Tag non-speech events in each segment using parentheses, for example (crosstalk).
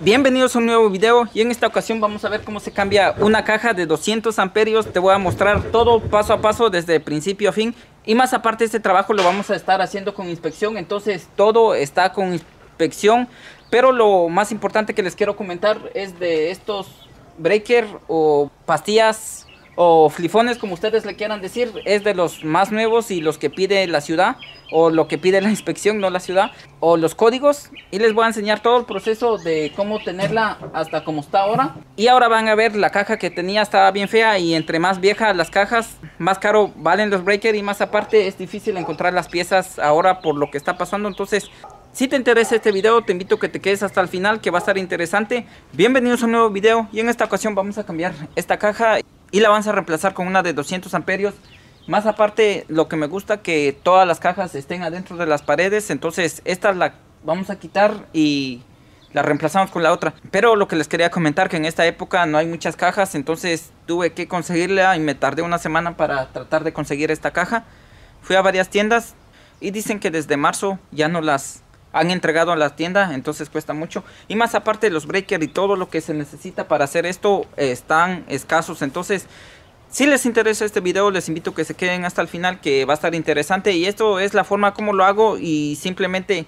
Bienvenidos a un nuevo video y en esta ocasión vamos a ver cómo se cambia una caja de 200 amperios. Te voy a mostrar todo paso a paso desde principio a fin. Y más aparte este trabajo lo vamos a estar haciendo con inspección. Entonces todo está con inspección. Pero lo más importante que les quiero comentar es de estos breaker o pastillas o flifones como ustedes le quieran decir es de los más nuevos y los que pide la ciudad o lo que pide la (laughs) inspección no la ciudad o los códigos y les voy a enseñar todo el proceso de cómo tenerla hasta como está ahora. Y ahora van a ver la caja que tenía estaba bien fea y entre más viejas las cajas más caro valen los breakers y más aparte es difícil encontrar las piezas ahora por lo que está pasando. Entonces si te interesa este video, te invito a que te quedes hasta el final, que va a estar interesante. Bienvenidos a un nuevo video y en esta ocasión vamos a cambiar esta caja y la vamos a reemplazar con una de 200 amperios. Más aparte lo que me gusta que todas las cajas estén adentro de las paredes entonces esta la vamos a quitar y la reemplazamos con la otra. Pero lo que les quería comentar que en esta época no hay muchas cajas entonces tuve que conseguirla y me tardé una semana para tratar de conseguir esta caja. Fui a varias tiendas y dicen que desde marzo ya no las han entregado a la tienda, entonces cuesta mucho. Y más aparte los breakers y todo lo que se necesita para hacer esto eh, están escasos. Entonces, si les interesa este video, les invito a que se queden hasta el final, que va a estar interesante. Y esto es la forma como lo hago y simplemente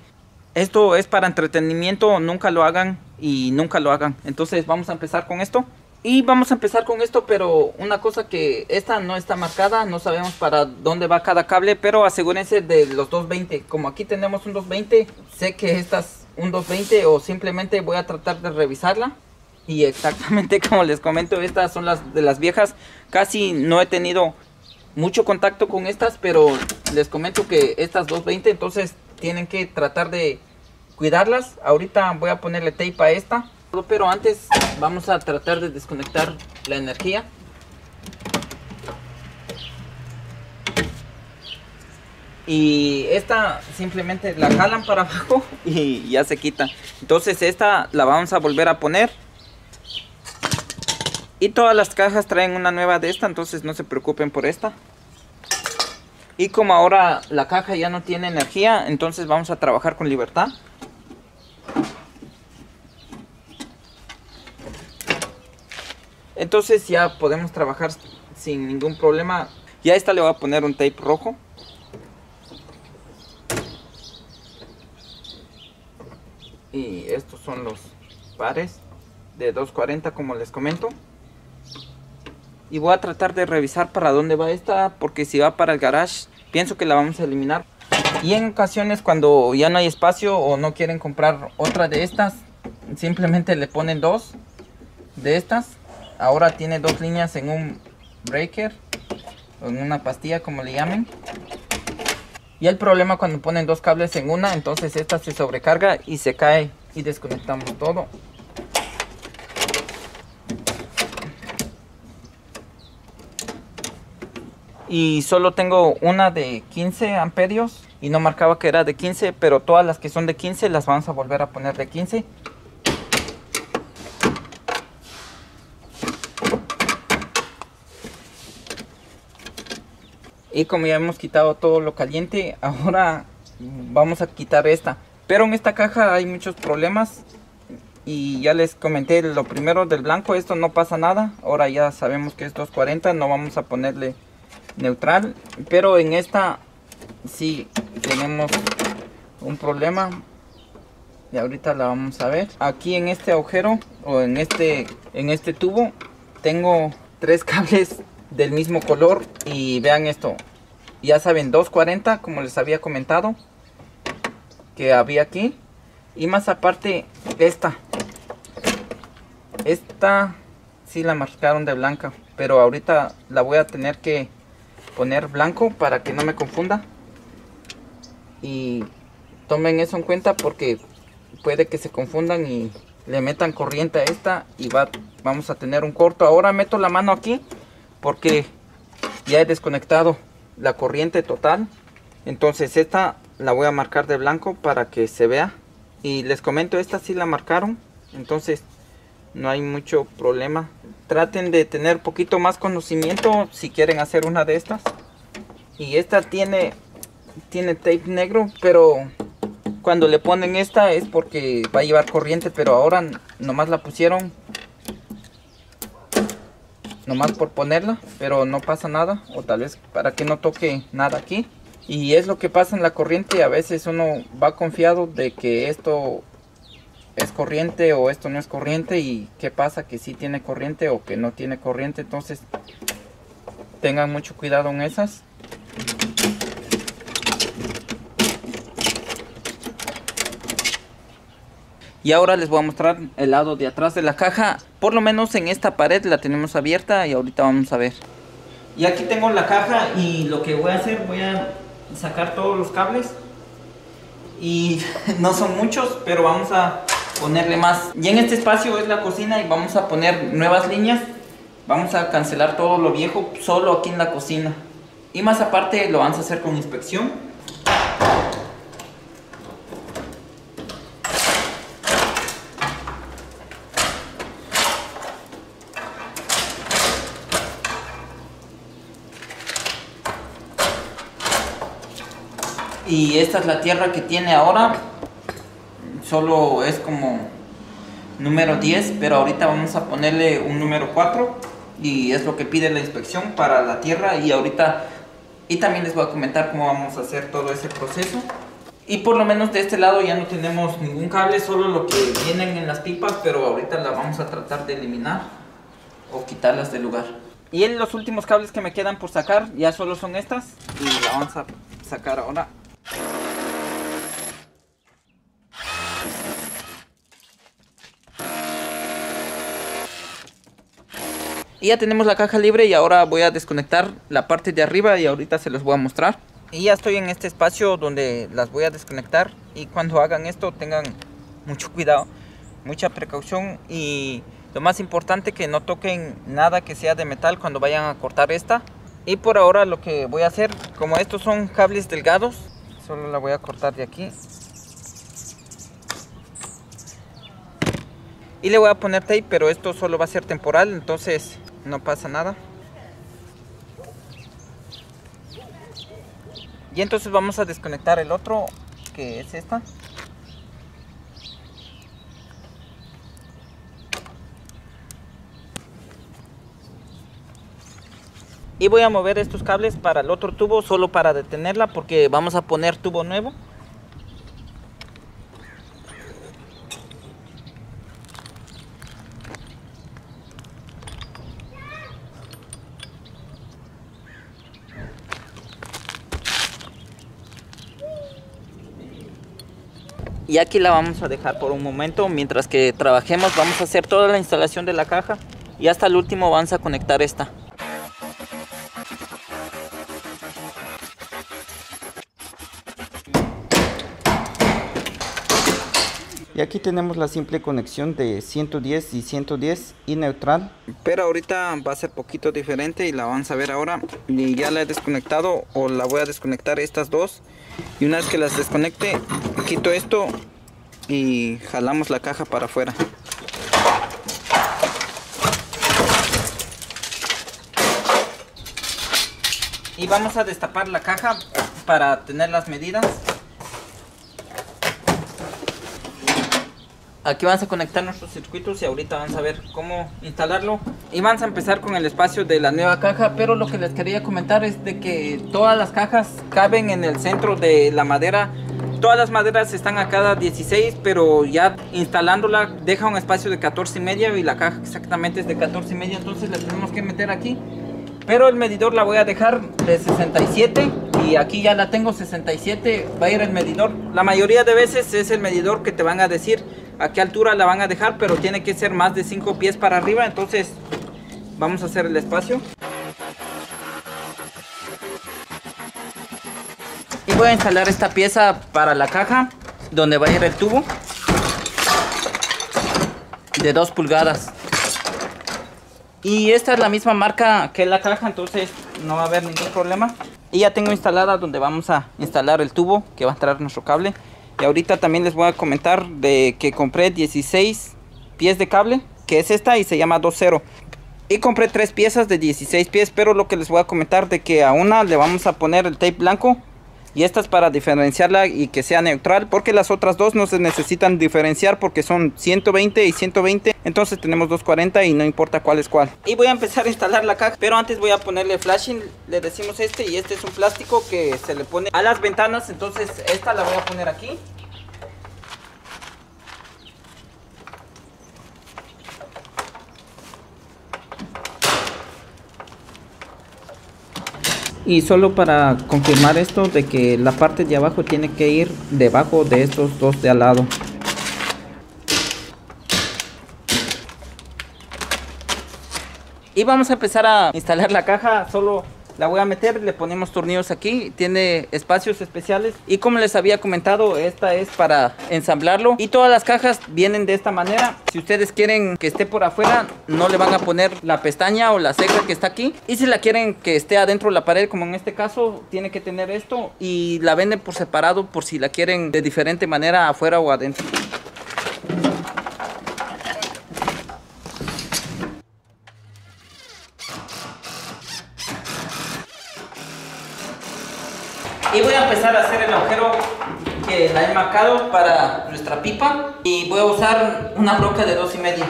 esto es para entretenimiento, nunca lo hagan y nunca lo hagan. Entonces vamos a empezar con esto. Y vamos a empezar con esto, pero una cosa que esta no está marcada, no sabemos para dónde va cada cable, pero asegúrense de los 220. Como aquí tenemos un 220, sé que esta es un 220 o simplemente voy a tratar de revisarla. Y exactamente (laughs) como les comento, estas son las de las viejas. Casi no he tenido mucho contacto con estas, pero les comento que estas 220, entonces tienen que tratar de cuidarlas. Ahorita voy a ponerle tape a esta pero antes vamos a tratar de desconectar la energía. Y esta simplemente la jalan para abajo (laughs) y ya se quita. Entonces esta la vamos a volver a poner. Y todas las cajas traen una nueva de esta, entonces no se preocupen por esta. Y como ahora la caja ya no tiene energía, entonces vamos a trabajar con libertad. Entonces ya podemos trabajar sin ningún problema. Ya a esta le voy a poner un tape rojo. Y estos son los pares de 240 como les comento. Y voy a tratar de revisar para dónde va esta porque si va para el garage pienso que la vamos a eliminar. Y en ocasiones cuando ya no hay espacio o no quieren comprar otra de estas, simplemente le ponen dos de estas ahora tiene dos líneas en un breaker o en una pastilla como le llamen. Y el problema cuando ponen dos cables en una entonces esta se sobrecarga y se cae y desconectamos todo. Y solo tengo una de 15 amperios y no marcaba que era de 15 pero todas las que son de 15 las vamos a volver a poner de 15 y como ya hemos quitado todo lo caliente (laughs) ahora vamos a quitar esta. Pero en esta caja hay muchos problemas y ya les comenté lo primero del blanco esto no pasa nada. Ahora ya sabemos que es 240 no vamos a ponerle neutral. Pero en esta sí tenemos un problema y ahorita la vamos a ver. Aquí en este agujero o en este en este tubo tengo tres (laughs) cables del mismo color y vean esto. Ya saben 240 como les había comentado que había aquí. Y más aparte esta. Esta sí la marcaron de blanca pero ahorita la voy a tener que poner blanco para que no me confunda. Y tomen eso en cuenta porque puede que se confundan y le metan corriente a esta y va, vamos a tener un corto. Ahora meto la mano aquí porque ya he desconectado la corriente total. Entonces esta la voy a marcar de blanco para que se vea. Y les comento esta sí la marcaron. Entonces no hay mucho problema. Traten de tener poquito más conocimiento si quieren hacer una de estas. Y esta tiene tiene tape negro pero cuando le ponen esta es porque va a llevar corriente, pero ahora nomás la pusieron nomás por ponerla, pero no pasa nada, o tal vez para que no toque nada aquí. Y es lo que pasa en la corriente, a veces uno va confiado de que esto es corriente o esto no es corriente y qué pasa que sí tiene corriente o que no tiene corriente, entonces tengan mucho cuidado en esas. Y ahora les voy a mostrar el lado de atrás de la caja. Por lo menos en esta pared la tenemos abierta y ahorita vamos a ver. Y aquí tengo la caja y lo que voy a hacer, voy a sacar todos los cables. Y (laughs) no son muchos, pero vamos a ponerle más. Y en este espacio es la cocina y vamos a poner nuevas líneas. Vamos a cancelar todo lo viejo solo aquí en la cocina. Y más aparte lo vamos a hacer con inspección. Y esta es la tierra que tiene ahora. Solo es como número 10, pero ahorita vamos a ponerle un número 4 y es lo que pide la inspección para la tierra y ahorita y también les voy a comentar cómo vamos a hacer todo ese proceso. Y por lo menos de este lado ya no tenemos ningún cable, solo lo que vienen en las pipas, pero ahorita la vamos a tratar de eliminar o quitarlas del lugar. Y en los últimos cables que me quedan por sacar ya solo son estas y la vamos a sacar ahora Y ya tenemos la caja libre y ahora voy a desconectar la parte de arriba y ahorita se los voy a mostrar. Y ya estoy en este espacio donde las voy a desconectar y cuando hagan esto tengan mucho cuidado, mucha precaución y lo más importante que no toquen nada que sea de metal cuando vayan a cortar esta. Y por ahora lo que voy a hacer, como estos son cables delgados, solo la voy a cortar de aquí. Y le voy a poner tape, pero esto solo va a ser temporal, entonces no pasa nada. Y entonces vamos a desconectar el otro, que es esta. Y voy a mover estos cables para el otro tubo, solo para detenerla, porque vamos a poner tubo nuevo. y aquí la vamos a dejar por un momento mientras que trabajemos vamos a hacer toda la instalación de la caja y hasta el último vamos a conectar esta Y aquí tenemos la simple conexión de 110 y 110 y neutral. Pero ahorita va a ser poquito diferente y la vamos a ver ahora. Y ya la he desconectado o la voy a desconectar estas dos. Y una vez que las desconecte, quito esto y jalamos la caja para afuera. Y vamos a destapar la caja para tener las medidas. Aquí vamos a conectar nuestros circuitos y ahorita vamos a ver cómo instalarlo. Y vamos a empezar con el espacio de la nueva caja, pero lo que les quería comentar es de que todas las cajas caben en el centro de la madera. Todas las maderas están a cada 16, pero ya instalándola deja un espacio de 14 y media y la caja exactamente es de 14 y media, entonces la tenemos que meter aquí. Pero el medidor la voy a dejar de 67 y aquí ya la tengo 67, va a ir el medidor. La mayoría de veces es el medidor que te van a decir a qué altura la van a dejar, pero tiene que ser más de 5 pies para arriba, entonces vamos a hacer el espacio. Y voy a instalar esta pieza para la caja, donde va a ir el tubo, de 2 pulgadas. Y esta es la misma marca que la caja, entonces no va a haber ningún problema. Y ya tengo instalada donde vamos a instalar el tubo que va a entrar nuestro cable. Y ahorita también les voy a comentar de que compré 16 pies de cable, que es esta y se llama 2.0. Y compré tres piezas de 16 pies, pero lo que les voy a comentar de que a una le vamos a poner el tape blanco y esta es para diferenciarla y que sea neutral porque las otras dos no se necesitan diferenciar porque son 120 y 120 entonces tenemos 240 y no importa cuál es cuál. Y voy a empezar a instalar la caja pero antes voy a ponerle flashing le decimos este y este es un plástico que se le pone a las ventanas entonces esta la voy a poner aquí Y solo para confirmar esto de que la parte de abajo tiene que ir debajo de estos dos de al lado. Y vamos a empezar a instalar la caja solo la voy a meter, le ponemos tornillos aquí, tiene espacios especiales y como les había comentado, esta es para ensamblarlo y todas las cajas vienen de esta manera. Si ustedes quieren que esté por afuera, no le van a poner la pestaña o la ceja que está aquí y si la quieren que esté adentro de la pared, como en este caso, tiene que tener esto y la venden por separado por si la quieren de diferente manera afuera o adentro. Empezar a hacer el agujero que la he marcado para nuestra pipa. Y voy a usar una broca de dos y media.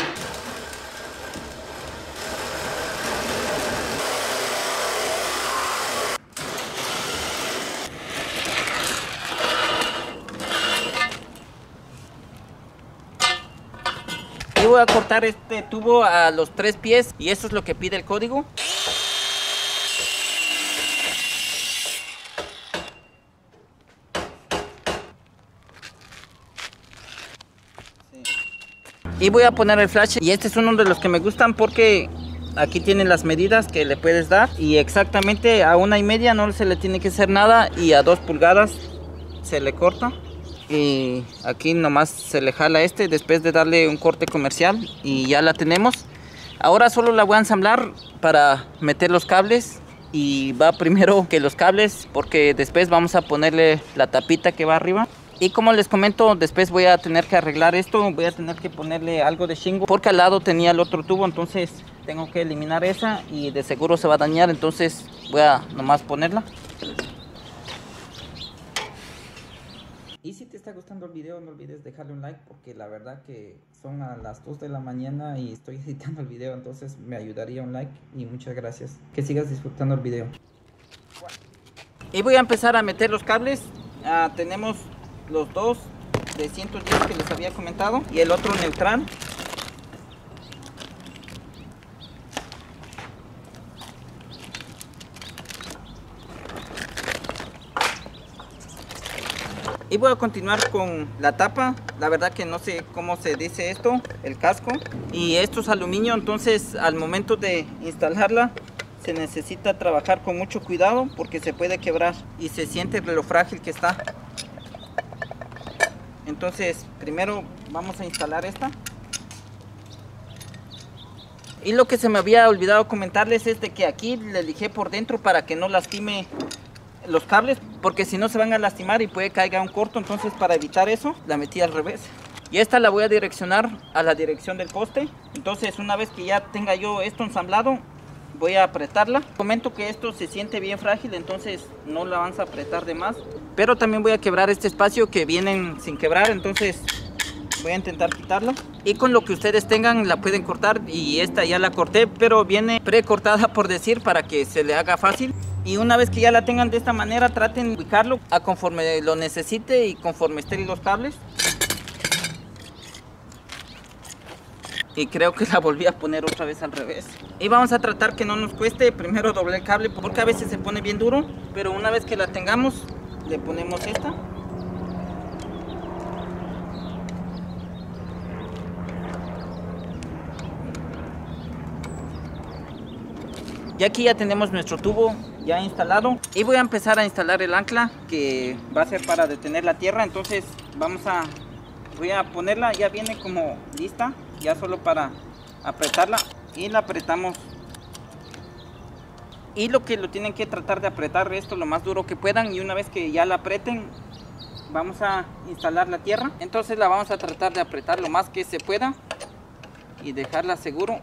Y voy a cortar este tubo a los tres pies y eso es lo que pide el código. Y voy a poner el flash. Y este es uno de los que me gustan porque aquí tienen las medidas que le puedes dar. Y exactamente a una y media no se le tiene que hacer nada. Y a dos pulgadas se le corta. Y aquí nomás se le jala este después de darle un corte comercial. Y ya la tenemos. Ahora solo la voy a ensamblar para meter los cables. Y va (laughs) primero que los cables porque después vamos a ponerle la tapita que va arriba y como les comento, después voy a tener que arreglar esto, voy a tener que ponerle algo de shingo porque al lado tenía el otro tubo, entonces tengo que eliminar esa y de seguro se va a dañar, entonces voy a nomás ponerla. Y si te está gustando el video, no olvides dejarle un like porque la verdad que son a las 2 de la mañana y estoy (laughs) editando el video, entonces me ayudaría un like y muchas gracias. Que sigas disfrutando el video. Y voy a empezar a meter los cables. Ah, tenemos los dos de 110 que les había comentado y el otro neutral. Y voy a continuar con la tapa. La verdad que no sé cómo se dice esto el casco. Y esto es aluminio entonces al momento de instalarla se necesita trabajar con mucho cuidado porque se puede quebrar y se siente lo frágil que está entonces primero vamos a instalar esta. Y lo que se me había olvidado comentarles es de que aquí le elige por dentro para que no lastime los cables porque si no se van a lastimar y puede caiga un corto. Entonces para evitar eso la metí al revés. Y esta la voy a direccionar a la dirección del poste. Entonces una vez que ya tenga yo esto ensamblado voy a apretarla. Comento que esto se siente bien frágil entonces no la vamos a apretar de más. Pero también voy a quebrar este espacio que vienen sin quebrar entonces voy a intentar quitarlo. Y con lo que ustedes tengan la pueden cortar y esta ya la corté pero viene precortada por decir para que se le haga fácil. Y una vez que ya la tengan de esta manera traten de ubicarlo a conforme lo necesite y conforme estén los cables y creo que la volví a poner otra vez al revés. Y vamos a tratar que no nos cueste primero doble el cable porque a veces se pone bien duro pero una vez que la tengamos le ponemos esta. Y aquí ya tenemos nuestro tubo ya instalado. Y voy a empezar a instalar el ancla que va a ser para detener la tierra. Entonces vamos a voy a ponerla ya viene como lista ya solo para apretarla y la apretamos. Y lo que lo tienen que tratar de apretar esto lo más duro que puedan y una vez que ya la aprieten vamos a instalar la tierra. Entonces la vamos a tratar de apretar lo más que se pueda y dejarla seguro.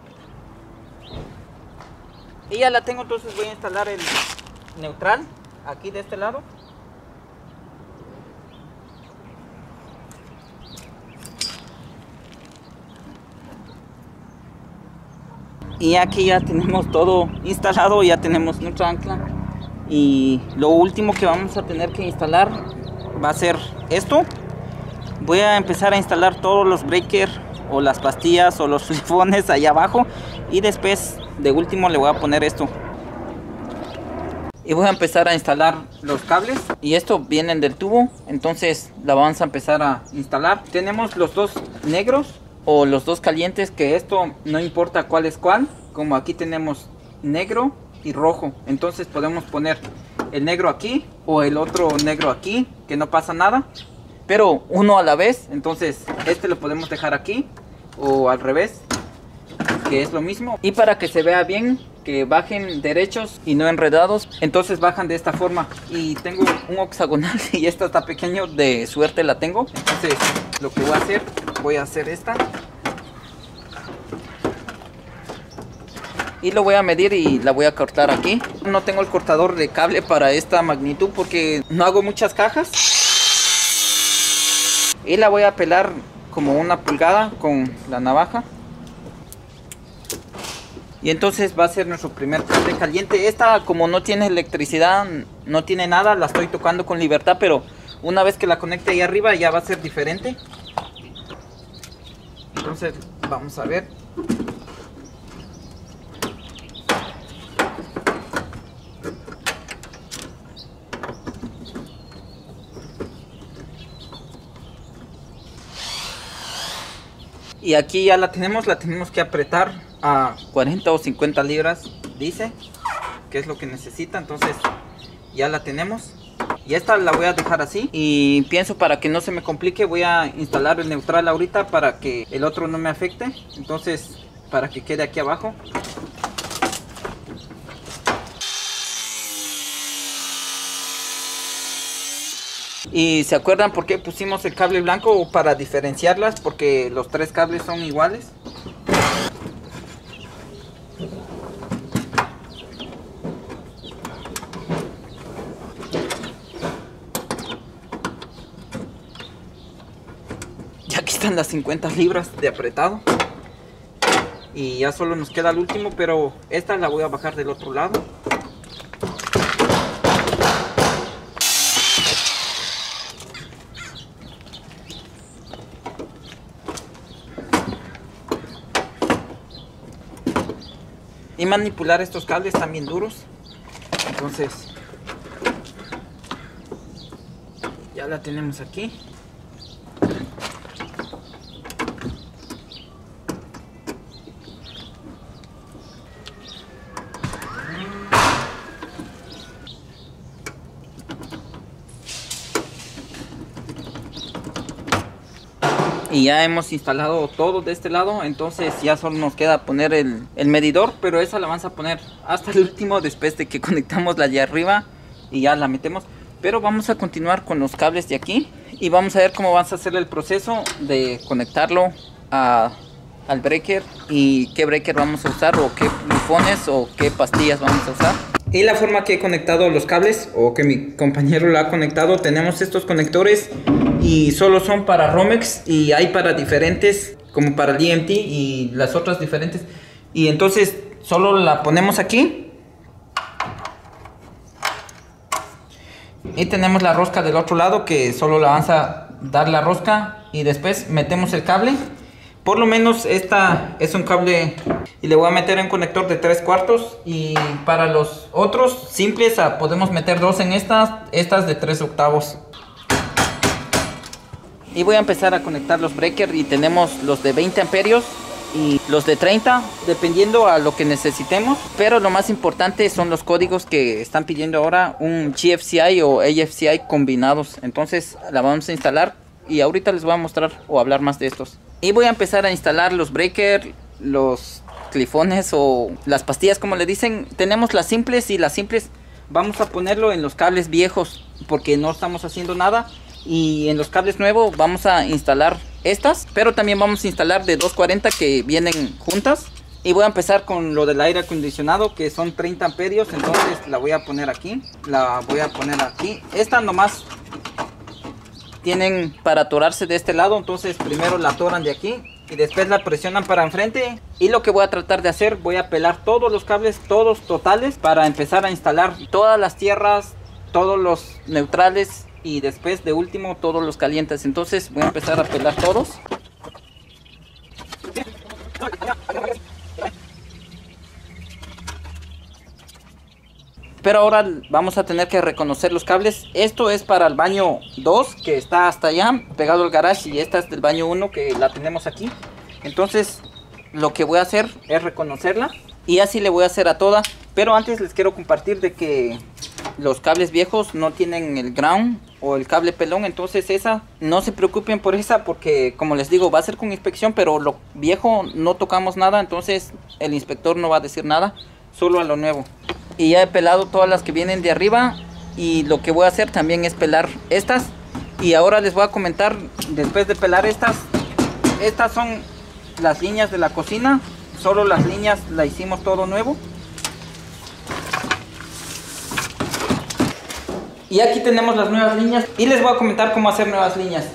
Y ya la tengo entonces voy a instalar el neutral aquí de este lado y aquí ya tenemos todo instalado ya tenemos nuestra ancla. Y lo último que vamos a tener que instalar va a ser esto. Voy a empezar a instalar todos los breakers o las pastillas o los (laughs) flifones allá abajo. Y después de último le voy a poner esto. Y voy a empezar a instalar los cables. Y esto vienen del tubo. Entonces la vamos a empezar a instalar. Tenemos los dos negros o los dos calientes que esto no importa cuál es cuál como aquí tenemos negro y rojo. Entonces podemos poner el negro aquí o el otro negro aquí que no pasa nada pero uno a la vez. Entonces este lo podemos dejar aquí o al revés que es lo mismo. Y para que se vea bien que bajen derechos y no enredados entonces bajan de esta forma. Y tengo un hexagonal (laughs) y esta está pequeño de suerte la tengo. Entonces lo que voy a hacer voy a hacer esta. Y lo voy a medir y la voy a cortar aquí. No tengo el cortador de cable para esta magnitud porque no hago muchas cajas. Y la voy a pelar como una pulgada con la navaja y entonces va a ser nuestro primer cable caliente. Esta como no tiene electricidad no tiene nada la estoy tocando con libertad pero una vez que la conecte ahí arriba ya va a ser diferente. Entonces vamos a ver y aquí ya la tenemos la tenemos que apretar a 40 o 50 libras dice que es lo que necesita entonces ya la tenemos. Y esta la voy a dejar así. Y pienso para que no se me complique voy a instalar el neutral ahorita para que el otro no me afecte. Entonces para que quede aquí abajo Y se acuerdan por qué pusimos el cable blanco para diferenciarlas porque los tres cables son iguales. Y aquí están las 50 libras de apretado. Y ya solo nos queda el último, pero esta la voy a bajar del otro lado. Y manipular estos cables también duros. Entonces ya la tenemos aquí y ya hemos instalado todo de este lado entonces ya solo nos queda poner el, medidor pero esa la vamos a poner hasta el último después de que (laughs) conectamos la de arriba y ya la metemos. Pero vamos a continuar con los cables de aquí y vamos a ver cómo vamos a hacer el proceso de conectarlo al breaker y qué breaker vamos a usar o qué bufones o qué pastillas vamos a usar y la forma que he conectado los cables o que mi compañero lo ha conectado tenemos estos conectores y solo son para Romex y hay para diferentes como para el DMT y las otras diferentes. Y entonces solo la ponemos aquí. Y tenemos la rosca del otro lado que solo la vamos a dar la rosca y después metemos el cable por lo menos esta es un cable y le voy a meter un conector de 3 cuartos y para los otros simples ah, podemos meter dos en estas, estas de 3 octavos. Y voy a empezar a conectar los breakers y tenemos los de 20 amperios y los de 30 dependiendo a lo que necesitemos. Pero lo más importante son los códigos que están pidiendo ahora un GFCI o AFCI combinados. Entonces la vamos a instalar y ahorita les voy a mostrar o hablar más de estos. Y voy a empezar a instalar los breakers los clifones o las pastillas como le dicen. Tenemos las simples y las simples vamos a ponerlo en los cables viejos porque no estamos haciendo nada. Y en los cables nuevos vamos a instalar estas pero también vamos a instalar de 240 que vienen juntas. Y voy a empezar con lo del aire acondicionado que son 30 amperios. Entonces la voy a poner aquí la voy a poner aquí. Esta nomás tienen para atorarse de este lado entonces primero la atoran de aquí y después la presionan para enfrente. Y lo que voy a tratar de hacer voy a pelar todos los cables todos totales para empezar a instalar todas las tierras todos los neutrales y después de último todos los calientes. Entonces voy a empezar a pelar todos pero ahora vamos a tener que reconocer los cables. Esto es para el baño 2 que está hasta allá pegado al garage y esta es del baño 1 que la tenemos aquí. Entonces lo que voy a hacer es reconocerla y así le voy a hacer a toda. Pero antes les quiero compartir de que los cables viejos no tienen el ground o el cable pelón. Entonces esa, no se preocupen por esa porque como les digo va a ser con inspección. Pero lo viejo no tocamos nada. Entonces el inspector no va a decir nada. Solo a lo nuevo y ya he pelado todas las que vienen de arriba y lo que voy a hacer también es pelar estas. Y ahora les voy a comentar después de pelar estas estas son las líneas de la cocina. Solo las líneas la hicimos todo nuevo. Y aquí tenemos las nuevas líneas y les voy a comentar cómo hacer nuevas líneas.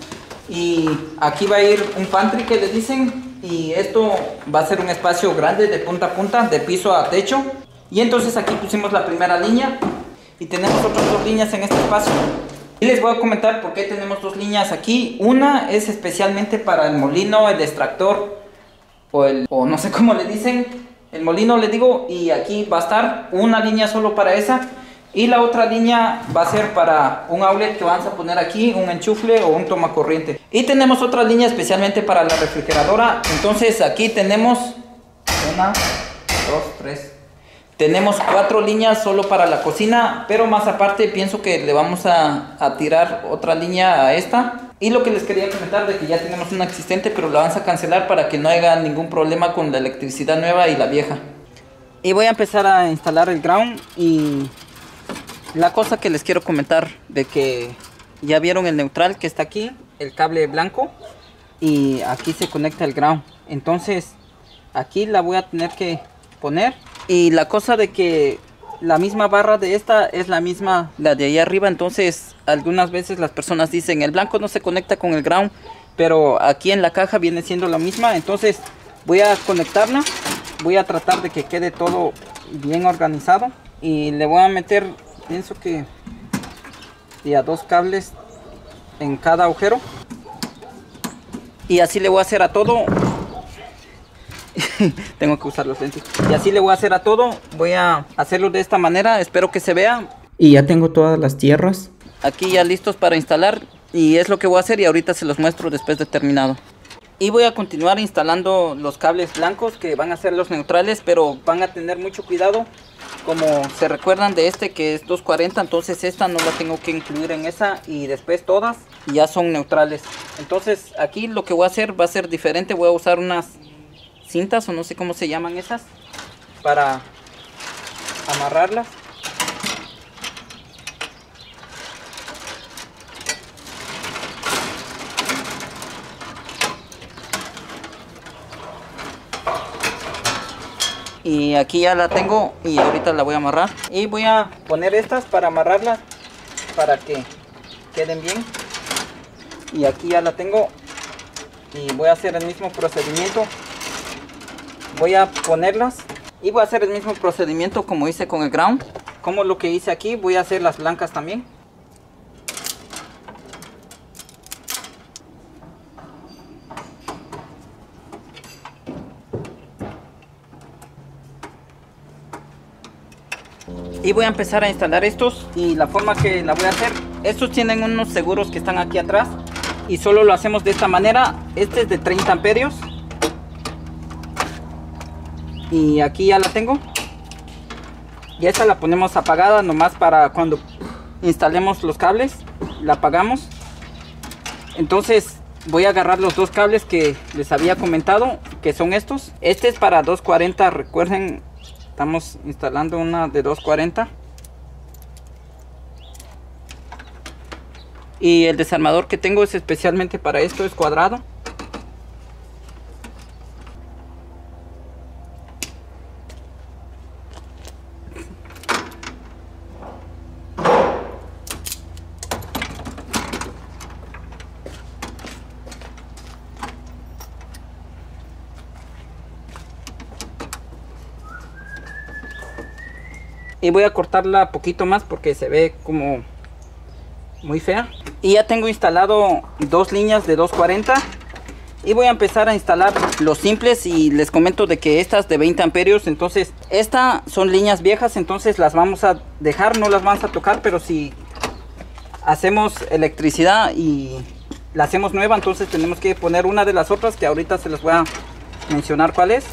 Y aquí va a ir un pantry que les dicen y esto va a ser un espacio grande de punta a punta de piso a techo y entonces aquí pusimos la primera línea y tenemos otras dos líneas en este espacio. Y les voy a comentar por qué tenemos dos líneas aquí. Una es especialmente para el molino, el extractor o el o no sé cómo le dicen, el molino le digo y aquí va a estar una línea solo para esa y la otra línea va a ser para un outlet que vamos a poner aquí, un enchufle o un toma corriente. Y tenemos otra línea especialmente para la refrigeradora. Entonces aquí tenemos una, dos, tres, tenemos cuatro líneas solo para la cocina, pero más aparte pienso que le vamos a, tirar otra línea a esta. Y lo que les quería comentar de que ya tenemos una existente, pero la vamos a cancelar para que no haya ningún problema con la electricidad nueva y la vieja. Y voy a empezar a instalar el ground y la cosa que les quiero comentar de que ya vieron el neutral que está aquí, el cable blanco y aquí se conecta el ground. Entonces aquí la voy a tener que poner y la cosa de que la misma barra de esta es la misma la de ahí arriba. Entonces algunas veces las personas dicen el blanco no se conecta con el ground. Pero aquí en la caja viene siendo la misma. Entonces voy a conectarla. Voy a tratar de que quede todo bien organizado. Y le voy a meter, pienso que ya dos cables en cada agujero. Y así le voy a hacer a todo (laughs) tengo que usar los lentes. Y así le voy a hacer a todo. Voy a hacerlo de esta manera. Espero que se vea. Y ya tengo todas las tierras. Aquí ya listos para instalar. Y es lo que voy a hacer y ahorita se los muestro después de terminado. Y voy a continuar instalando los cables blancos que van a ser los neutrales. Pero van a tener mucho cuidado. Como se recuerdan de este que es 240. Entonces esta no la tengo que incluir en esa. Y después todas ya son neutrales. Entonces aquí lo que voy a hacer va a ser diferente. Voy a usar unas cintas o no sé cómo se llaman esas para amarrarlas. Y aquí ya la tengo y ahorita la voy a amarrar. Y voy a poner estas para amarrarlas para que queden bien. Y aquí ya la tengo y voy a hacer el mismo procedimiento voy a ponerlas y voy a hacer el mismo procedimiento como hice con el ground. Como lo que hice aquí voy a hacer las blancas también. Y voy a empezar a instalar estos y la forma que la voy a hacer estos tienen unos seguros que están aquí atrás y solo lo hacemos de esta manera. Este es de 30 amperios y aquí ya la tengo. Y esta la ponemos apagada nomás para cuando instalemos los cables la apagamos. Entonces voy a agarrar los dos cables que les había comentado que son estos. Este es para 240 recuerden estamos instalando una de 240 y el desarmador que tengo es especialmente para esto es cuadrado voy a cortarla poquito más porque se ve como muy fea. Y ya tengo instalado dos líneas de 240 y voy a empezar a instalar los simples y les comento de que estas de 20 amperios entonces estas son líneas viejas entonces las vamos a dejar no las vamos a tocar pero si hacemos electricidad y la hacemos nueva entonces tenemos que poner una de las otras que ahorita se les voy a mencionar cuál es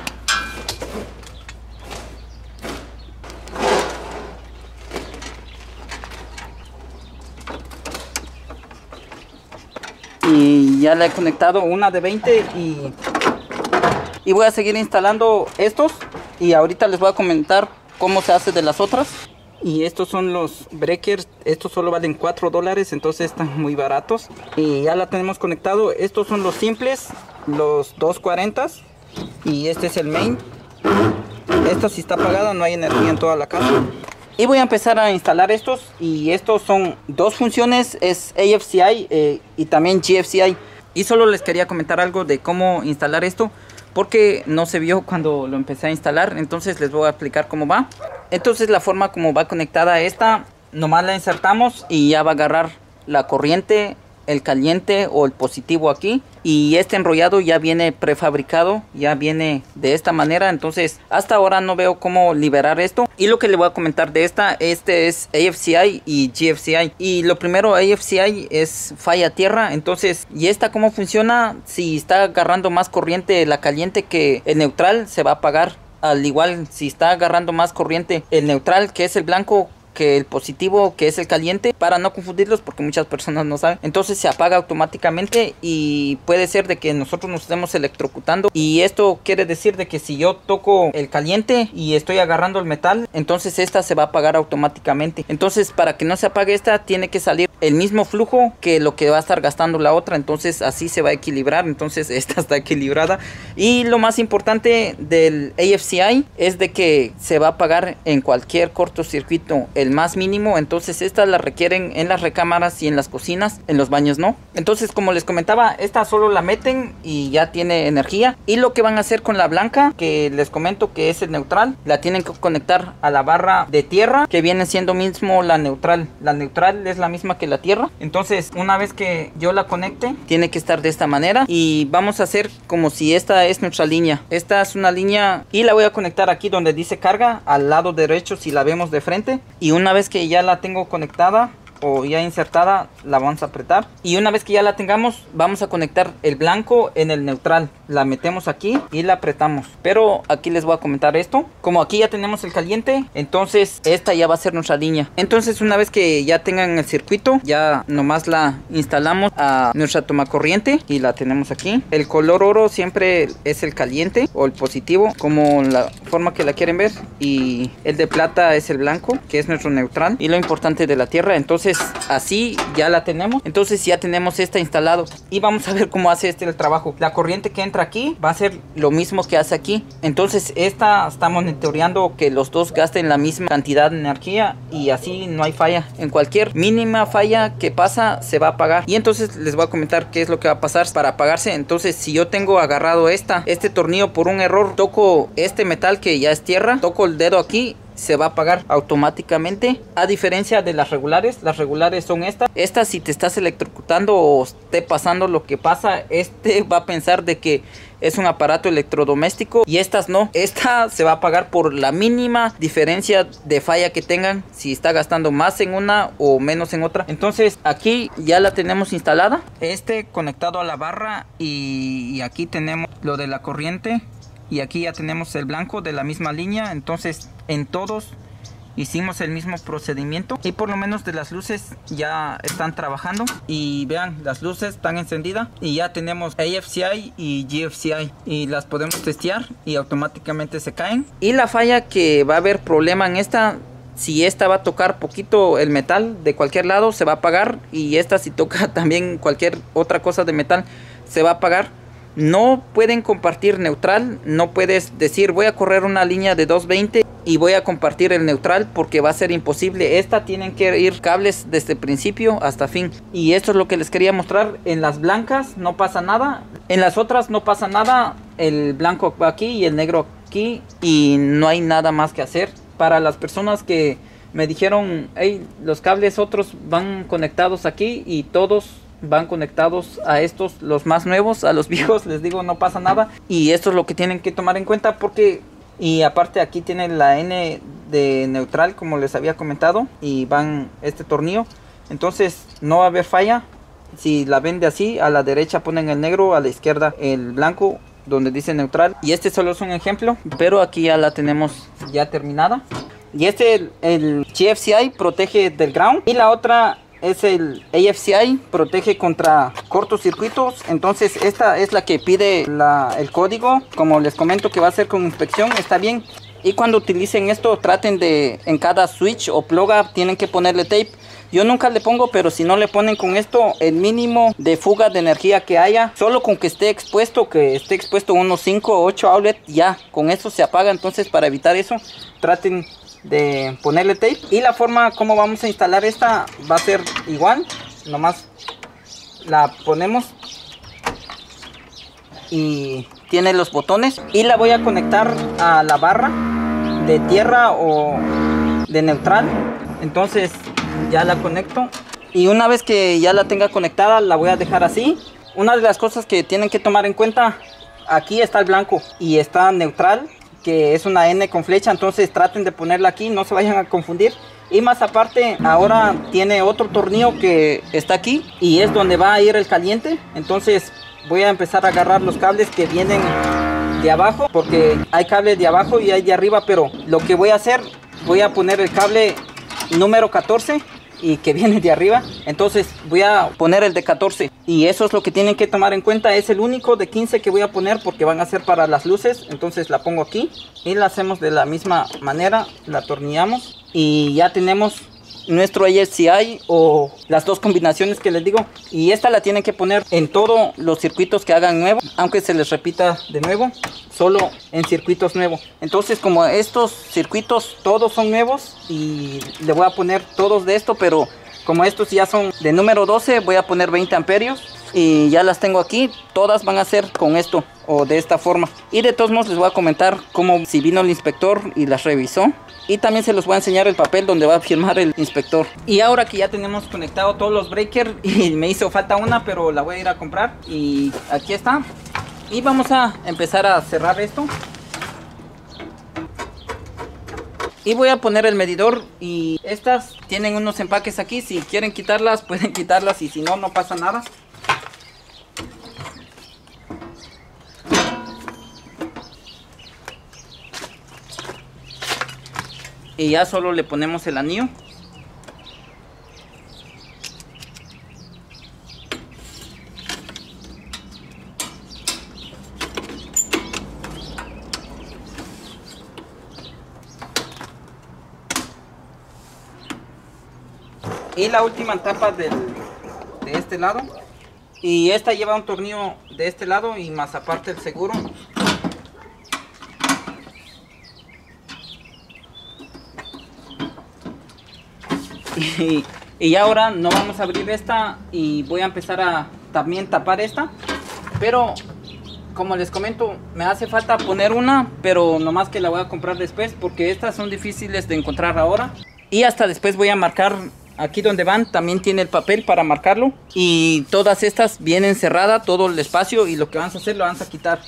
y ya le he conectado una de 20 y, y voy a seguir instalando estos y ahorita les voy a comentar cómo se hace de las otras. Y estos son los breakers estos solo valen 4 dólares entonces están muy baratos. Y ya la tenemos conectado estos son los simples los 240 y este es el main. Esta si está apagada no hay energía en toda la casa. Y voy a empezar a instalar estos y estos son dos funciones es AFCI eh, y también GFCI y solo les quería comentar algo de cómo instalar esto porque no se vio cuando lo empecé a instalar. Entonces les voy a explicar cómo va. Entonces la forma como va conectada esta. Nomás la insertamos y ya va a agarrar la corriente el caliente o el positivo aquí. Y este enrollado ya viene prefabricado ya viene de esta manera. Entonces hasta ahora no veo cómo liberar esto. Y lo que le voy a comentar de esta este es AFCI y GFCI y lo primero AFCI es falla tierra. Entonces y esta cómo funciona si está agarrando más corriente la caliente que el neutral se va a apagar. Al igual si está agarrando más corriente el neutral que es el blanco que el positivo que es el caliente para no confundirlos porque muchas personas no saben. Entonces se apaga automáticamente y puede ser de que nosotros nos estemos electrocutando. Y esto quiere decir de que si yo toco el caliente y estoy agarrando el metal entonces esta se va a apagar automáticamente. Entonces para que no se apague esta tiene que salir el mismo flujo que lo que va a estar gastando la otra. Entonces así se va a equilibrar. Entonces (laughs) esta está equilibrada. Y lo más importante del AFCI es de que se va a apagar en cualquier cortocircuito más mínimo, entonces estas las requieren en las recámaras y en las cocinas, en los baños no. Entonces como les comentaba, esta solo la meten y ya tiene energía. Y lo que van a hacer con la blanca, que les comento que es el neutral, la tienen que conectar a la barra de tierra, que viene siendo mismo la neutral. La neutral es la misma que la tierra. Entonces una vez que yo la conecte, tiene que estar de esta manera. Y vamos a hacer como si esta es nuestra línea. Esta es una línea y la voy a conectar aquí donde dice carga, al lado derecho si la vemos de frente. Y una vez que ya la tengo conectada o ya insertada la vamos a apretar. Y una vez que ya la tengamos vamos a conectar el blanco en el neutral. La metemos aquí y la apretamos. Pero aquí les voy a comentar esto. Como aquí ya tenemos el caliente entonces esta ya va a ser nuestra línea. Entonces una vez que ya tengan el circuito ya nomás la instalamos a nuestra toma corriente y la tenemos aquí. El color oro siempre es el caliente o el positivo como la forma que la quieren ver. Y el de plata es el blanco que es nuestro neutral. Y lo importante de la tierra entonces así ya la tenemos. Entonces ya tenemos esta instalado. Y vamos a ver cómo hace este el trabajo. La corriente que entra aquí va a ser lo mismo que hace aquí. Entonces esta está monitoreando que los dos gasten la misma cantidad de energía y así no hay falla. En cualquier mínima falla que pasa se va a apagar. Y entonces les voy a comentar qué es lo que va a pasar para apagarse. Entonces si yo tengo agarrado esta este tornillo por un error toco este metal que ya es tierra toco el dedo aquí se va a apagar automáticamente a diferencia de las regulares. Las regulares son estas estas si te estás electrocutando o esté pasando lo que pasa este (laughs) va a pensar de que es un aparato electrodoméstico y estas no. Esta se va a apagar por la mínima diferencia de falla que tengan si está gastando más en una o menos en otra. Entonces aquí ya la tenemos instalada. Este conectado a la barra y aquí tenemos lo de la corriente y aquí ya tenemos el blanco de la misma línea entonces en todos hicimos el mismo procedimiento y por lo menos de las luces ya están trabajando y vean las luces están encendidas y ya tenemos AFCI y GFCI y las podemos testear y automáticamente se caen. Y la falla que va a haber problema en esta si esta va a tocar poquito el metal de cualquier lado se va a apagar y esta si toca (laughs) también cualquier otra cosa de metal se va a apagar no pueden compartir neutral, no puedes decir voy a correr una línea de 220 y voy a compartir el neutral porque va a ser imposible. Esta tienen que ir cables desde principio hasta fin. Y esto es lo que les quería mostrar. En las blancas no pasa nada. En las otras no pasa nada. El blanco va aquí y el negro aquí. Y no hay nada más que hacer para las personas que me dijeron, hey, los cables otros van conectados aquí y todos van conectados a estos, los más nuevos, a los (laughs) viejos, les digo, no pasa nada. Y esto es lo que tienen que tomar en cuenta porque, y aparte aquí tienen la N de neutral, como les había comentado, y van este tornillo. Entonces no va a haber falla. Si la ven de así, a la derecha ponen el negro, a la izquierda el blanco, donde dice neutral. Y este solo es un ejemplo, pero aquí ya la tenemos ya terminada. Y este, el, el GFCI protege del ground. Y la otra es el AFCI, protege contra cortocircuitos. Entonces esta es la que pide la, el código. Como les comento que va a ser con inspección, está bien. Y cuando utilicen esto, traten de en cada switch o plug tienen que ponerle tape. Yo nunca le pongo, pero si no le ponen con esto el mínimo de fuga de energía que haya, solo con que esté expuesto, que esté expuesto unos 5 o 8 outlets, ya, con eso se apaga. Entonces para evitar eso, traten de ponerle tape. Y la forma como vamos a instalar esta va a ser igual. Nomás la ponemos. Y tiene los botones. Y la voy a conectar a la barra de tierra o de neutral. Entonces ya la conecto. Y una vez que ya la tenga conectada la voy a dejar así. Una de las cosas que tienen que tomar en cuenta aquí está el blanco y está neutral que es una N con flecha, entonces traten de ponerla aquí, no se vayan a confundir. Y más aparte, ahora tiene otro tornillo que está aquí y es donde va a ir el caliente. Entonces voy a empezar a agarrar los cables que vienen de abajo, porque hay cables de abajo y hay de arriba, pero lo que voy a hacer, voy a poner el cable número 14 y que viene de arriba. Entonces voy a poner el de 14 y eso es lo que tienen que tomar en cuenta. Es el único de 15 que voy a poner porque van a ser para las luces. Entonces la pongo aquí y la hacemos de la misma manera. La atornillamos y ya tenemos nuestro ASCI o las dos combinaciones que les digo y esta la tienen que poner en todos los circuitos que hagan nuevo aunque se les repita de nuevo solo en circuitos nuevos. Entonces como estos circuitos todos son nuevos y le voy a poner todos de esto pero como estos ya son de número 12 voy a poner 20 amperios y ya las tengo aquí. Todas van a ser con esto o de esta forma. Y de todos modos les voy a comentar cómo si vino el inspector y las revisó. Y también se los voy a enseñar el papel donde va a firmar el inspector. Y ahora que ya tenemos conectado todos los breakers (laughs) y me hizo falta una pero la voy a ir a comprar. Y aquí está. Y vamos a empezar a cerrar esto y voy a poner el medidor y estas tienen unos empaques aquí. Si quieren quitarlas pueden quitarlas. Y si no no pasa nada. Y ya solo le ponemos el anillo y la última tapa del, de este lado. Y esta lleva un tornillo de este lado y más aparte el seguro. (laughs) Y, ahora no vamos a abrir esta y voy a empezar a también tapar esta. Pero como les comento me hace falta poner una pero nomás que la voy a comprar después porque estas son difíciles de encontrar ahora. Y hasta después voy a marcar aquí donde van también tiene el papel para marcarlo y todas estas vienen cerradas todo el espacio y lo que vamos a hacer lo vamos a quitar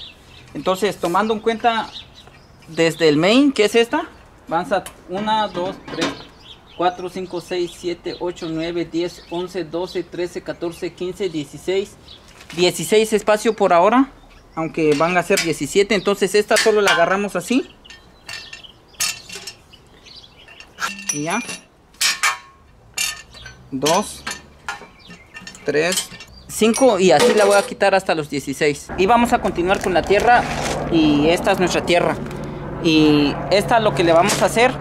entonces tomando en cuenta desde el main que es esta vamos a 1 2 3 4, 5, 6, 7, 8, 9, 10, 11, 12, 13, 14, 15, 16. 16 espacio por ahora. Aunque van a ser 17. Entonces esta solo la agarramos así. Y ya. 2, 3, 5 y así la voy a quitar hasta los 16. Y vamos a continuar con la tierra. Y esta es nuestra tierra. Y esta lo que le vamos a hacer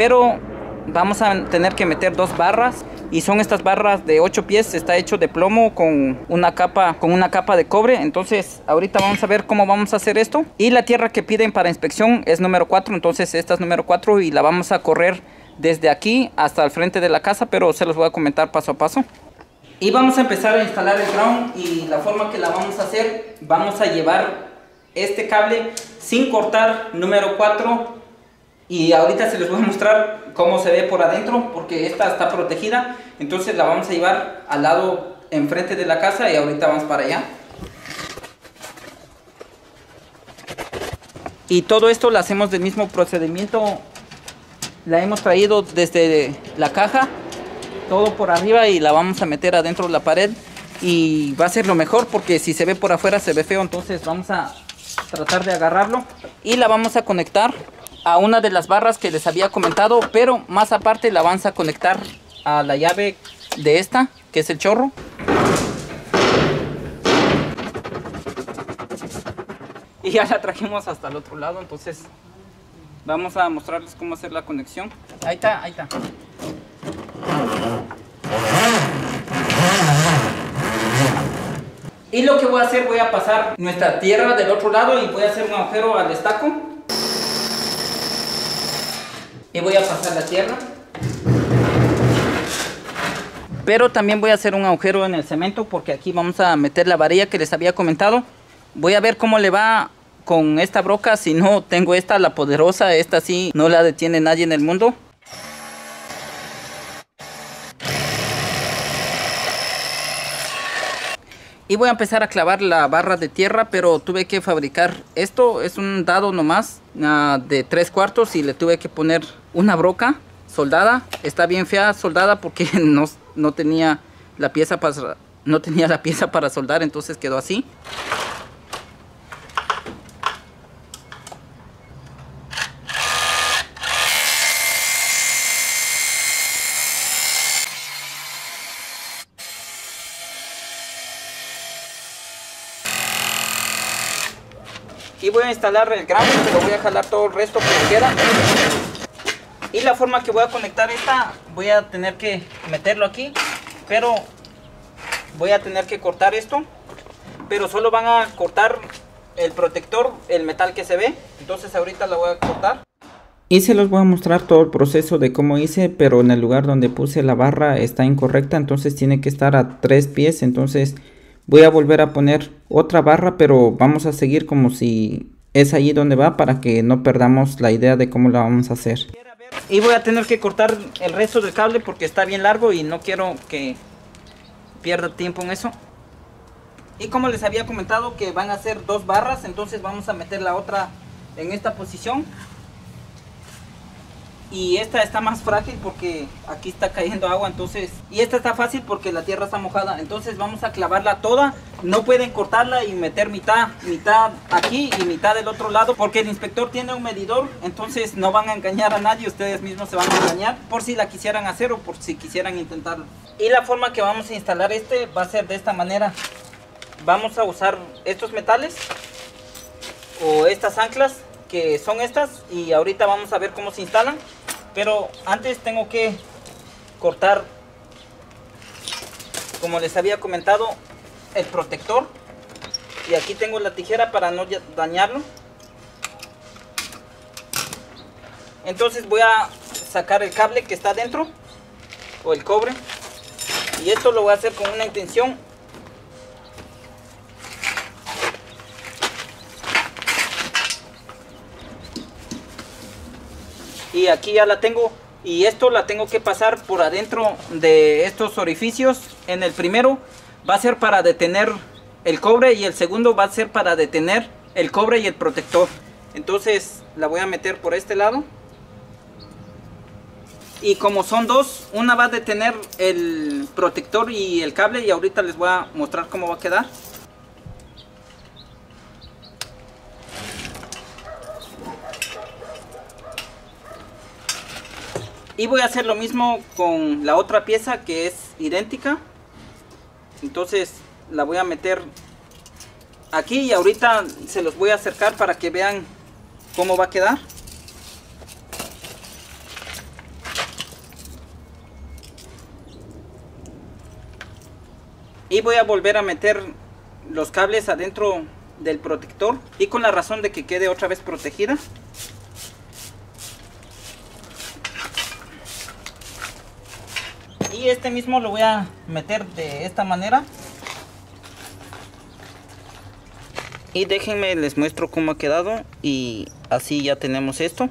pero vamos a tener que meter dos barras y son estas barras de 8 pies está hecho de plomo con una capa con una capa de cobre entonces ahorita vamos a ver cómo vamos a hacer esto y la tierra que piden para inspección es número 4 entonces esta es número 4 y la vamos a correr desde aquí hasta el frente de la casa pero se los voy a comentar paso a paso y vamos a empezar a instalar el ground y la forma que la vamos a hacer vamos a llevar este cable sin cortar número 4 Y ahorita se les voy a mostrar cómo se ve por adentro, porque esta está protegida. Entonces la vamos a llevar al lado enfrente de la casa y ahorita vamos para allá. Y todo esto lo hacemos del mismo procedimiento. La hemos traído desde la caja, todo por arriba y la vamos a meter adentro de la pared. Y va a ser lo mejor porque si se ve por afuera se ve feo, entonces vamos a tratar de agarrarlo. Y la vamos a conectar a una de las barras que les había comentado, pero más aparte la vamos a conectar a la llave de esta, que es el chorro. y ya la trajimos hasta el otro lado entonces vamos a mostrarles cómo hacer la conexión. Ahí está, ahí está. Y lo que voy a hacer voy a pasar nuestra tierra del otro lado y voy a hacer un agujero al estaco. Y voy a pasar la tierra. Pero también voy a hacer un agujero en el cemento porque aquí vamos a meter la varilla que les había comentado. Voy a ver cómo le va con esta broca, si no tengo esta, la poderosa, esta sí no la detiene nadie en el mundo. Y voy a empezar a clavar la barra de tierra, pero tuve que fabricar esto, es un dado nomás uh, de tres cuartos y le tuve que poner una broca soldada. Está bien fea soldada porque (laughs) no, no tenía la pieza para no tenía la pieza para soldar, entonces quedó así. Instalar el gramo pero voy a jalar todo el resto que queda. Y la forma que voy a conectar esta voy a tener que meterlo aquí pero voy a tener que cortar esto. Pero solo van a cortar el protector el metal que se ve. Entonces ahorita la voy a cortar. Y se los voy a mostrar todo el proceso de cómo hice, pero en el lugar donde puse la barra está incorrecta, entonces tiene que estar a tres pies, entonces Voy a volver a poner otra barra, pero vamos a seguir como si es allí donde va para que no perdamos la idea de cómo la vamos a hacer. Y voy a tener que cortar el resto del cable porque está bien largo y no quiero que pierda tiempo en eso. Y como les había comentado que van a ser dos barras, entonces vamos a meter la otra en esta posición y esta está más frágil porque aquí está cayendo agua entonces y esta está fácil porque la tierra está mojada. Entonces vamos a clavarla toda no pueden cortarla y meter mitad mitad aquí y mitad del otro lado porque el inspector tiene un medidor entonces no van a engañar a nadie ustedes mismos se van a engañar por si la quisieran hacer o por si quisieran intentarlo. Y la forma que vamos a instalar este va a ser de esta manera. Vamos a usar estos metales o estas anclas que son estas y ahorita vamos a ver cómo se instalan pero antes tengo que cortar como les había comentado el protector. Y aquí tengo la tijera para no dañarlo. Entonces voy a sacar el cable que está dentro o el cobre. Y esto lo voy a hacer con una intención y aquí ya la tengo. Y esto la tengo que pasar por adentro de estos orificios. En el primero va a ser para detener el cobre y el segundo va a ser para detener el cobre y el protector. Entonces la voy a meter por este lado. Y como son dos una va a detener el protector y el cable y ahorita les voy a mostrar cómo va a quedar y voy a hacer lo mismo con la otra pieza que es idéntica. Entonces la voy a meter aquí y ahorita se los voy a acercar para que vean cómo va a quedar. Y voy a volver a meter los cables adentro del protector y con la razón de que quede otra vez protegida este mismo lo voy a meter de esta manera y déjenme les muestro cómo ha quedado y así ya tenemos esto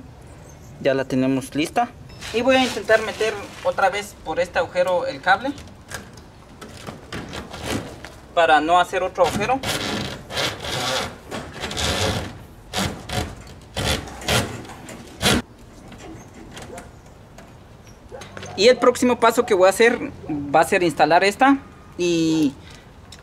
Ya la tenemos lista. Y voy a intentar meter otra vez por este agujero el cable. Para no hacer otro agujero. Y el próximo paso que voy a hacer va a ser instalar esta. Y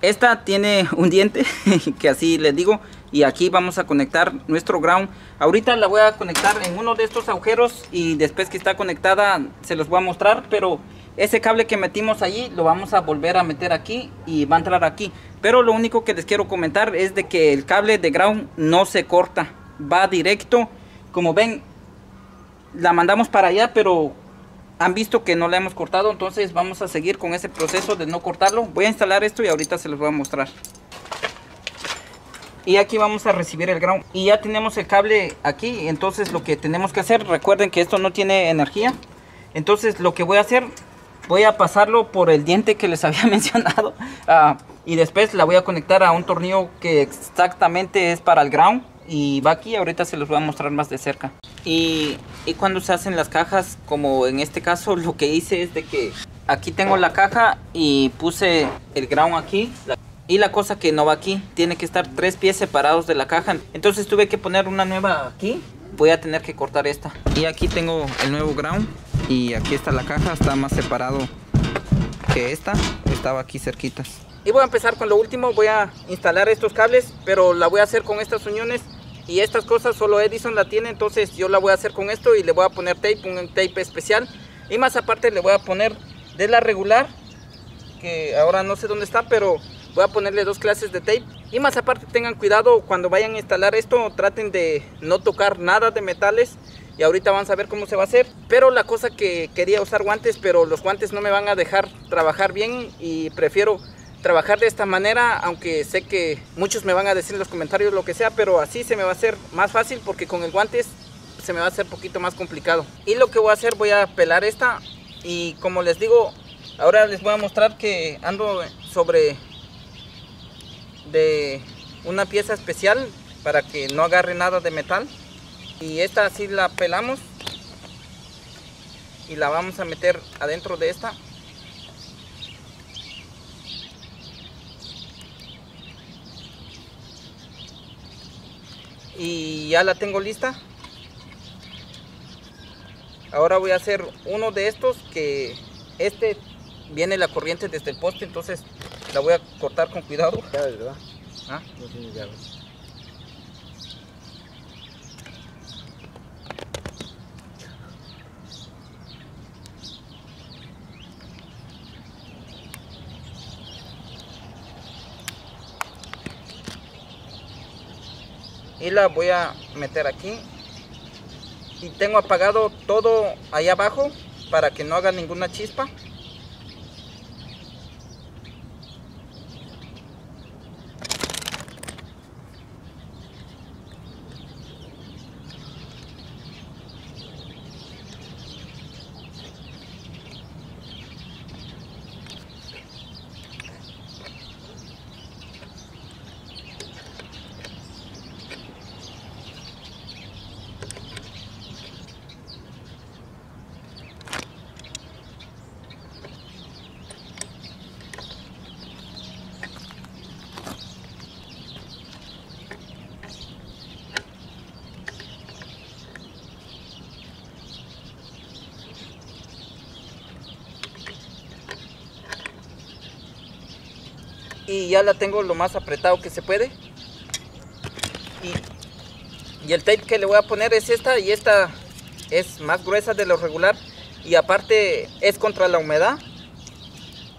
esta tiene un diente, (laughs) que así les digo. Y aquí vamos a conectar nuestro ground. Ahorita la voy a conectar en uno de estos agujeros. Y después que está conectada se los voy a mostrar. Pero ese cable que metimos allí lo vamos a volver a meter aquí. Y va a entrar aquí. Pero lo único que les quiero comentar es de que el cable de ground no se corta. Va directo. Como ven, la mandamos para allá, pero han visto que no la hemos cortado entonces vamos a seguir con ese proceso de no cortarlo. Voy a instalar esto y ahorita se los voy a mostrar. Y aquí vamos a recibir el ground. Y ya tenemos el cable aquí entonces lo que tenemos que hacer recuerden que esto no tiene energía. Entonces lo que voy a hacer voy a pasarlo por el diente que les (laughs) había mencionado uh, y después la voy a conectar a un tornillo que exactamente es para el ground y va aquí ahorita se los voy a mostrar más de cerca y, cuando se hacen las cajas como en este caso lo que hice es de que aquí tengo la caja y puse el ground aquí y la cosa que no va aquí tiene que estar tres pies separados de la caja. Entonces tuve que poner una nueva aquí voy a tener que cortar esta. Y aquí tengo el nuevo ground y aquí está la caja está más separado que esta estaba aquí cerquitas. Y voy a empezar con lo último voy a instalar estos cables pero la voy a hacer con estas uniones y estas cosas solo Edison la tiene entonces yo la voy a hacer con esto y le voy a poner tape un tape especial. Y más aparte le voy a poner de la regular que ahora no sé dónde está pero voy a ponerle dos clases de tape. Y más aparte tengan cuidado cuando vayan a instalar esto traten de no tocar nada de metales y ahorita vamos a ver cómo se va a hacer. Pero la cosa que quería usar guantes pero los guantes no me van a dejar trabajar bien y prefiero trabajar de esta manera, aunque sé que muchos me van a decir en los comentarios lo que sea, pero así se me va a hacer más fácil porque con el guantes se me va a hacer un poquito más complicado. Y lo que voy a hacer, voy a pelar esta y como les digo, ahora les voy a mostrar que ando sobre de una pieza especial para que no agarre nada de metal. Y esta así la pelamos y la vamos a meter adentro de esta y ya la tengo lista ahora voy a hacer uno de estos que este viene la corriente desde el poste entonces la voy a cortar con cuidado ¿verdad? ¿Ah? No tiene llaves. La voy a meter aquí. Y tengo apagado todo ahí abajo para que no haga ninguna chispa y ya la tengo lo más apretado que se puede. Y, el tape que le voy a poner es esta y esta es más gruesa de lo regular y aparte es contra la humedad.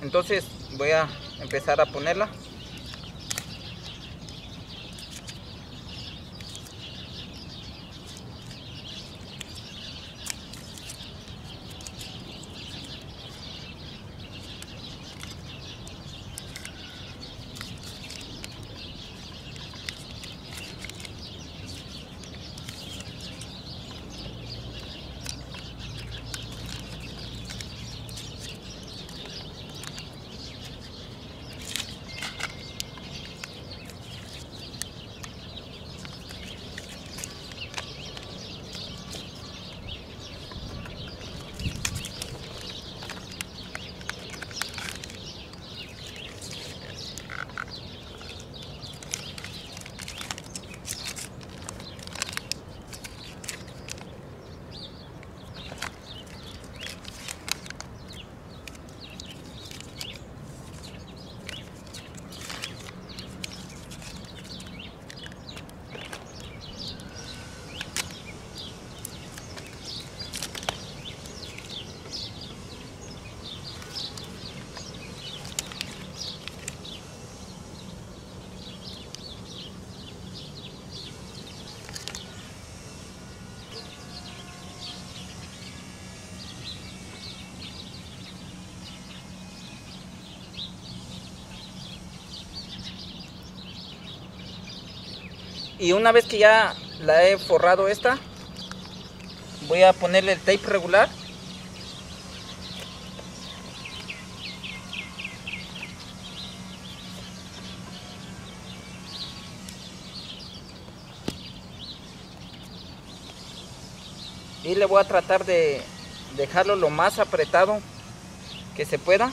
Entonces voy a empezar a ponerla y una vez que ya la he forrado esta voy a ponerle el tape regular. Y le voy a tratar de dejarlo lo más apretado que se pueda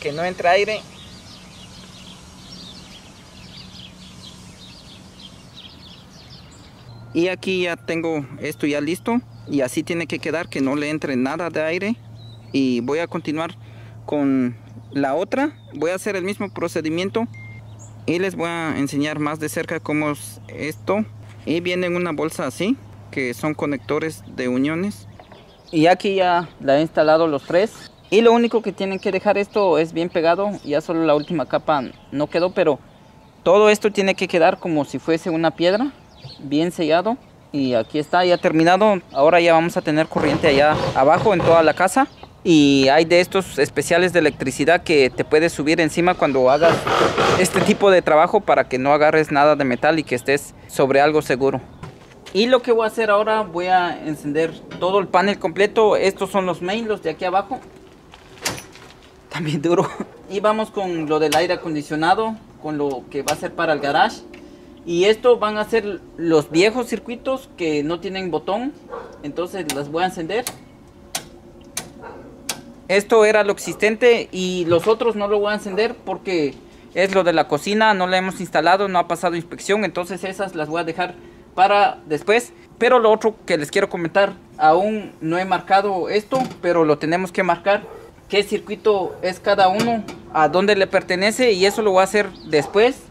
que no entre aire y aquí ya tengo esto ya listo. Y así tiene que quedar que no le entre nada de aire. Y voy a continuar con la otra. Voy a hacer el mismo procedimiento. Y les voy a enseñar más de cerca cómo es esto. Y viene en una bolsa así que son conectores de uniones. Y aquí ya la he instalado los tres. Y lo único que tienen que dejar esto es bien pegado. Ya solo la última capa no quedó pero todo esto tiene que quedar como si fuese una piedra bien sellado y aquí está ya terminado. Ahora ya vamos a tener corriente allá abajo en toda la casa. Y hay de estos especiales de electricidad que te puedes subir encima cuando hagas este tipo de trabajo para que no agarres nada de metal y que estés sobre algo seguro. Y lo que voy a hacer ahora voy a encender todo el panel completo. Estos son los main los de aquí abajo. También duro. Y vamos con lo del aire acondicionado con lo que va a ser para el garage y esto van a ser los viejos circuitos que no tienen botón. Entonces las voy a encender. Esto era lo existente y los otros no lo voy a encender porque es lo de la cocina no la hemos instalado no ha pasado inspección. Entonces esas las voy a dejar para después. Pero lo otro que les quiero comentar aún no he marcado esto pero lo tenemos que marcar. Qué circuito es cada uno a dónde le pertenece y eso lo voy a hacer después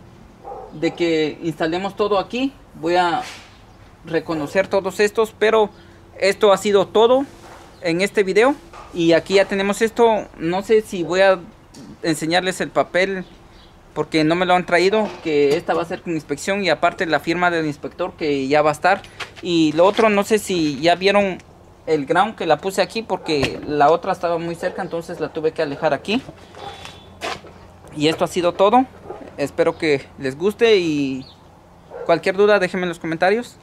de que instalemos todo aquí. Voy a reconocer todos estos pero esto ha sido todo en este video. Y aquí ya tenemos esto. No sé si voy a enseñarles el papel porque no me lo han traído que esta va a ser con inspección y aparte la firma del inspector que ya va a estar. Y lo otro no sé si ya vieron el ground que la puse aquí porque la otra estaba muy cerca entonces la tuve que alejar aquí. Y esto ha sido todo espero que les guste y cualquier duda déjenme en los comentarios